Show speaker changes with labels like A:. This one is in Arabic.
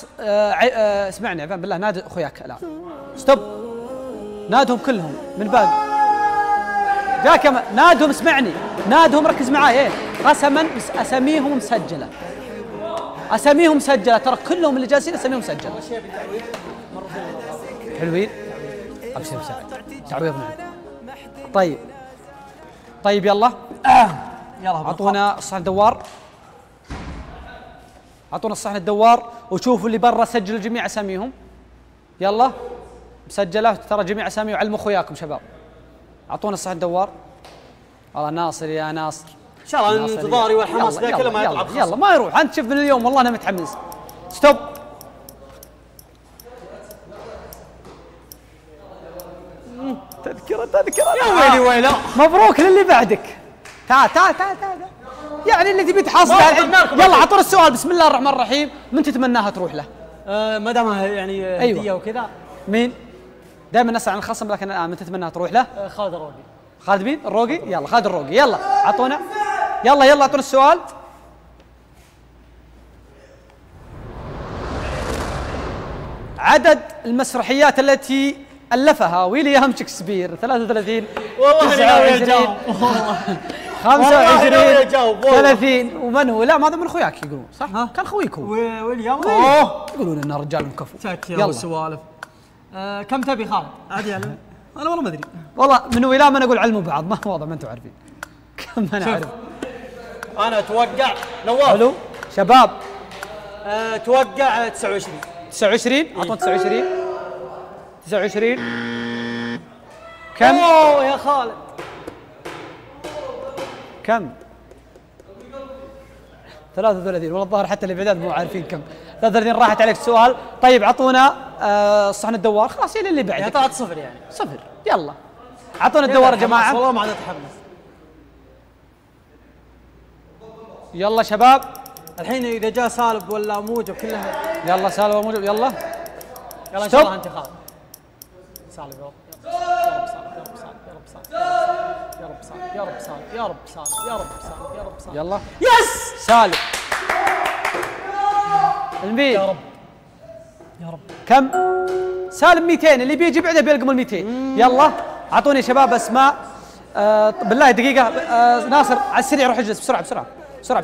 A: شخص آه آه اسمعني عفان بالله نادي أخوياك الآن. ستوب. نادهم كلهم من باقي جاء كم نادهم اسمعني. نادهم ركز معاي إيه؟ قسما اساميهم مسجلة. اساميهم مسجلة. ترى كلهم اللي جالسين اساميهم مسجلة. حلوين؟ أبشر بسعد تعويض معك طيب. طيب يلا.
B: يلا
A: أعطونا الصحن الدوار أعطونا الصحن الدوار وشوفوا اللي برا سجلوا جميع أساميهم. يلا مسجلة ترى جميع اساميهم علموا أخوياكم شباب. أعطونا الصحن الدوار. والله ناصر يا ناصر.
B: إن شاء الله انتظاري والحماس
A: يلا
B: ذا كله ما يطلع
A: يلا. يلا ما يروح. أنت شوف من اليوم والله أنا متحمس. stop. تذكرة تذكرة.
B: يا ويلي ويلا.
A: مبروك للي بعدك. تعال تعال تعال تعال يعني اللي تبي تحصل
B: ما
A: الحين.
B: أخذناكم
A: يلا اعطونا السؤال. بسم الله الرحمن الرحيم. من تتمناها تروح له؟
B: آه ما دامها يعني آه،
A: أيوة.
B: هديه وكذا
A: مين؟ دائما نسأل عن الخصم لكن الآن من تتمناها تروح له؟
B: آه خالد الروقي.
A: خالد مين؟ الروقي؟ يلا خالد الروقي. يلا اعطونا يلا يلا اعطونا السؤال. عدد المسرحيات التي ألفها ويليام شكسبير؟ 33
B: والله. أنا ناوي
A: 29
B: أجاوب. والله ناوي
A: 25
B: أجاوب، والله.
A: 30 ومن هو؟ لا ما هذا من أخوياك يقولون صح؟ كان خويك هو.
B: واليوم
A: أوه. يقولون انه رجال مكفو يلا.
B: أبو السوالف آه كم تبي خالد؟ عادي أنا والله ما أدري.
A: والله من ويلام أنا أقول علموا بعض ما واضح ما أنتم عارفين. كم
B: أنا.
A: أعرف؟
B: أنا أتوقع نواف.
A: حلو. شباب.
B: آه أتوقع 29
A: 29 اعطونا 29 29 كم؟
B: أوه يا خالد.
A: كم؟ 33 والله الظاهر حتى اللي بعداد مو عارفين كم. 33 راحت عليك السؤال. طيب اعطونا آه صحن الدوار. خلاص إلى اللي
B: يعني
A: بعدك
B: طلعت صفر يعني.
A: صفر. يلا. اعطونا الدوار يا جماعة.
B: والله ما عاد اتحمس
A: يلا شباب.
B: الحين إذا جاء سالب ولا موجب كلها
A: يلا سالم موجب يلا.
B: يلا
A: إن.
B: شاء الله انت خالد سالب رب يا رب سالب يا رب سالب يا رب سالب يا رب سالب يا رب سالب يا رب سالب
A: يلا.
B: يس!
A: سالم. المين
B: يا رب. يا رب.
A: كم؟ سالم 200 اللي بيجي بعده بيلقم ال 200 يلا اعطوني يا شباب أسماء. آه بالله دقيقة. آه ناصر على السريع روح اجلس بسرعة بسرعة.